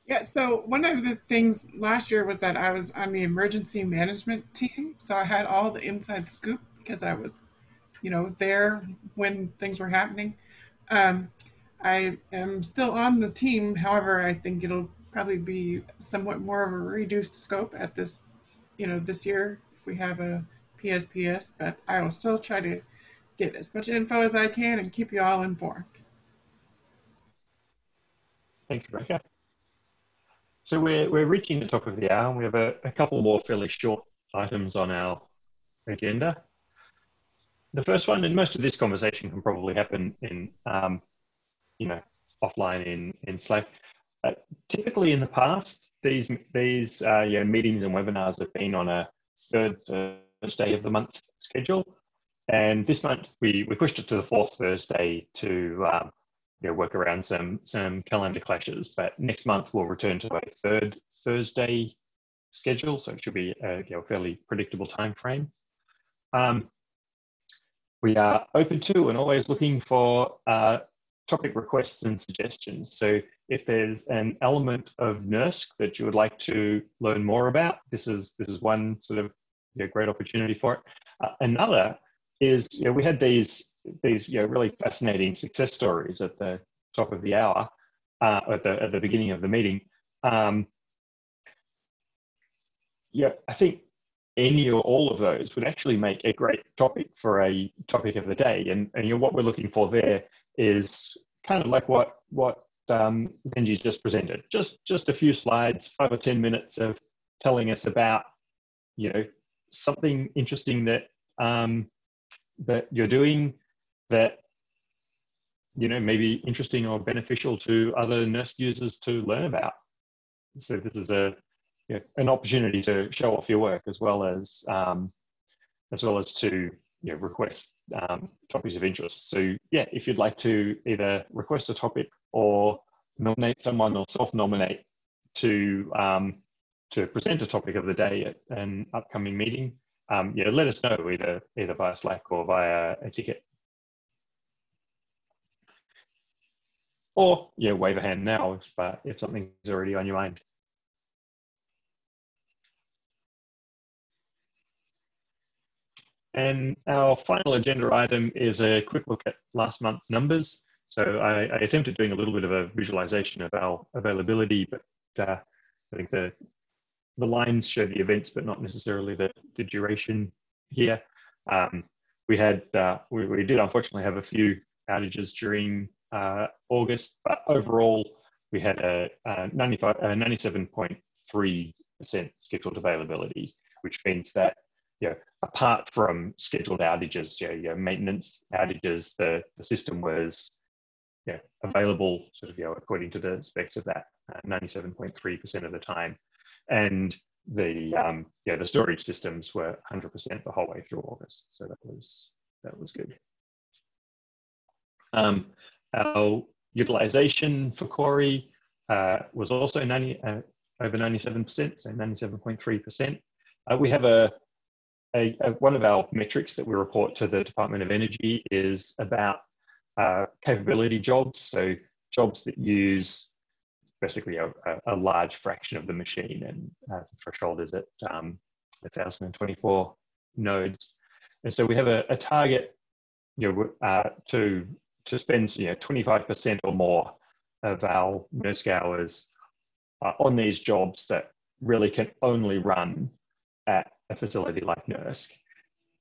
Yeah, so one of the things last year was that I was on the emergency management team, so I had all the inside scoop because I was, you know, there when things were happening. Um, I am still on the team. However, I think it'll probably be somewhat more of a reduced scope at this, you know, this year if we have a PSPS. But I will still try to get as much info as I can and keep you all informed. Thanks, Rebecca. So we're, we're reaching the top of the hour. and We have a, a couple more fairly short items on our agenda. The first one, and most of this conversation can probably happen in, um, you know, offline in, in Slack. Uh, typically in the past, these, these uh, you know, meetings and webinars have been on a third Thursday of the month schedule. And this month we, we pushed it to the fourth Thursday to um, you know, work around some, some calendar clashes. But next month we'll return to a third Thursday schedule. So it should be a you know, fairly predictable time frame. Um, we are open to and always looking for uh, topic requests and suggestions. So if there's an element of NERSC that you would like to learn more about, this is this is one sort of great opportunity for it. Uh, another is you know, we had these these you know, really fascinating success stories at the top of the hour, uh, at the at the beginning of the meeting. Um, yeah, I think any or all of those would actually make a great topic for a topic of the day. And, and you know, what we're looking for there is kind of like what what um, Zenji's just presented. Just just a few slides, five or ten minutes of telling us about you know something interesting that um, that you're doing that you know maybe interesting or beneficial to other NERSC users to learn about. So this is a an opportunity to show off your work as well as um, as well as to you know, request um, topics of interest. So yeah, if you'd like to either request a topic or nominate someone or self-nominate to um, to present a topic of the day at an upcoming meeting, um, yeah, let us know either either via Slack or via a ticket. Or yeah, wave a hand now if uh, if something's already on your mind. And our final agenda item is a quick look at last month's numbers. So I, I attempted doing a little bit of a visualization of our availability, but uh, I think the the lines show the events, but not necessarily the, the duration here. Um, we had uh, we, we, did unfortunately have a few outages during uh, August, but overall we had a, a 95, 97.3% scheduled availability, which means that you know, apart from scheduled outages, you know, maintenance outages, the, the system was yeah, available sort of, you know, according to the specs of that, 97.3% uh, of the time. And the, um, yeah, the storage systems were 100% the whole way through August. So that was, that was good. Um, our utilization for Cori uh, was also 90, uh, over 97%, so 97.3%. Uh, we have a a, a, one of our metrics that we report to the Department of Energy is about uh, capability jobs. So jobs that use basically a, a, large fraction of the machine and uh, the threshold is at um, 1024 nodes. And so we have a, a target you know, uh, to, to spend you know, 25% or more of our NERSC hours uh, on these jobs that really can only run at a facility like NERSC.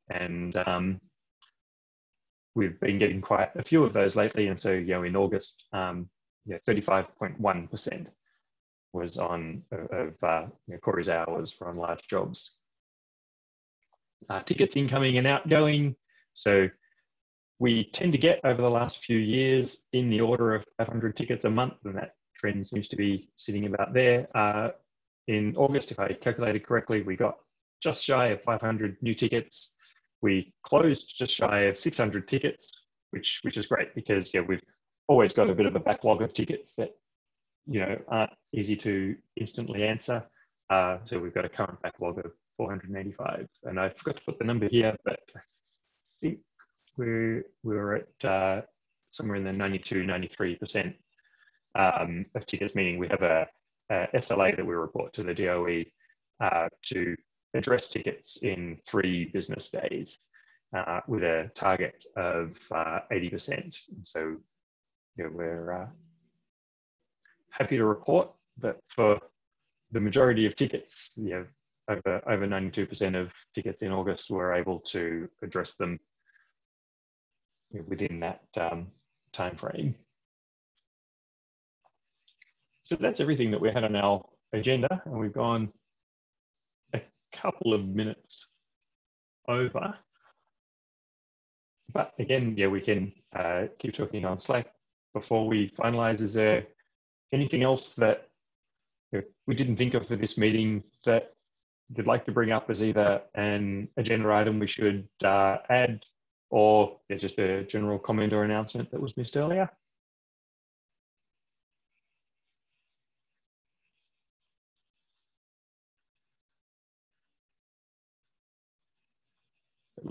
And um, we've been getting quite a few of those lately. And so, you know, in August, um, yeah, 35.1% was on of uh, you know, Cori's hours for on large jobs. Uh, tickets incoming and outgoing. So we tend to get over the last few years in the order of 500 tickets a month, and that trend seems to be sitting about there. Uh, in August, if I calculated correctly, we got just shy of 500 new tickets. We closed just shy of 600 tickets, which which is great because yeah, we've always got a bit of a backlog of tickets that you know aren't easy to instantly answer. Uh, so we've got a current backlog of 485, and I forgot to put the number here, but I think we're we're at uh, somewhere in the 92, 93 percent um, of tickets, meaning we have a, a, SLA that we report to the DOE uh, to address tickets in three business days uh, with a target of uh, 80%. so we're uh, happy to report that for the majority of tickets, know, over, over 92% of tickets in August were able to address them within that um, time frame. So that's everything that we had on our agenda, and we've gone couple of minutes over. But again, yeah, we can uh, keep talking on Slack. Before we finalize, is there anything else that we didn't think of for this meeting that you'd like to bring up as either an agenda item we should uh, add or yeah, just a general comment or announcement that was missed earlier?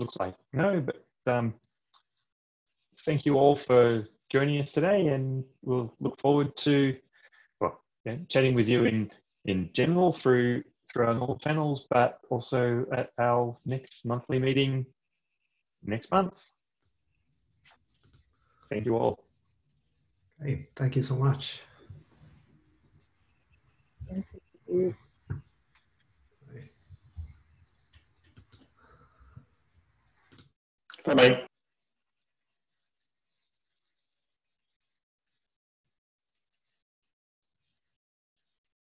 Looks like no, but um, thank you all for joining us today and we'll look forward to well, yeah, chatting with you in, in general through through our normal channels, but also at our next monthly meeting next month. Thank you all. Okay, thank you so much. Thank you. Bye-bye.